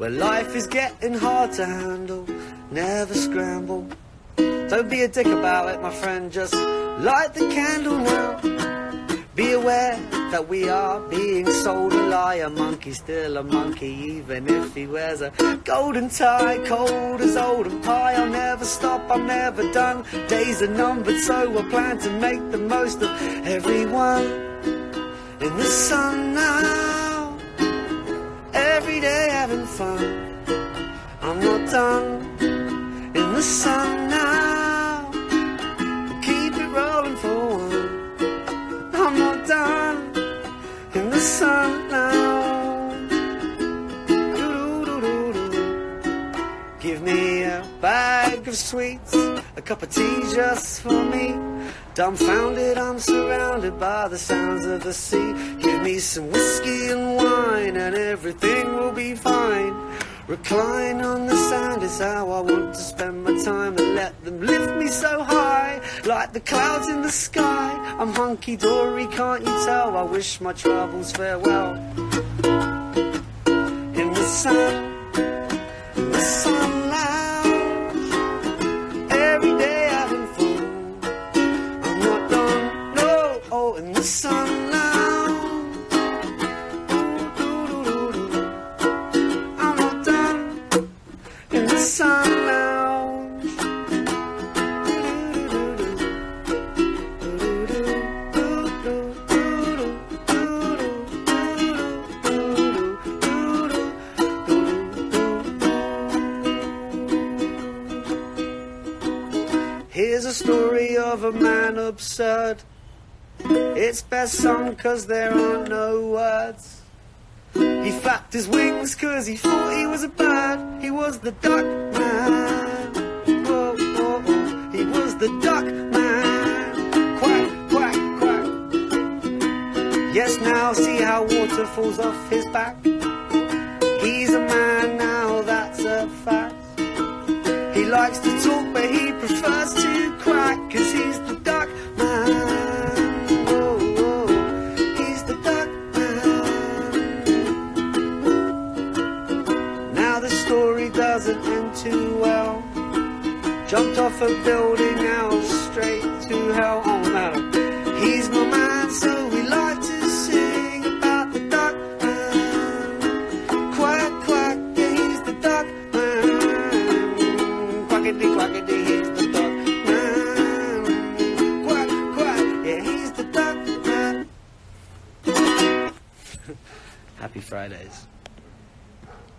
Where life is getting hard to handle, never scramble. Don't be a dick about it, my friend, just light the candle now. Be aware that we are being sold a lie. A monkey still a monkey, even if he wears a golden tie. Cold as olden pie. I'll never stop, I'm never done. Days are numbered, so I plan to make the most of everyone in the sun having fun. I'm not done in the sun now. Keep it rolling for one. I'm not done in the sun now. Give me a bag of sweets, a cup of tea just for me. Dumbfounded, I'm surrounded by the sounds of the sea. Give me some whiskey and wine, everything will be fine. Recline on the sand is how I want to spend my time and let them lift me so high, like the clouds in the sky. I'm hunky dory, can't you tell? I wish my troubles farewell. In the sun, Here's a story of a man absurd. It's best sung cause there are no words. He flapped his wings cause he thought he was a bird. He was the duck man. Oh, oh, oh. He was the duck man. Quack, quack, quack. Yes, now see how water falls off his back. Cause he's the duck man. Oh. He's the duck man. Now the story doesn't end too well. Jumped off a building now straight to hell. Oh no, he's my man, so we like to sing about the duck man. Quack quack, he's the duck man. Quackity quackity, Happy Fridays.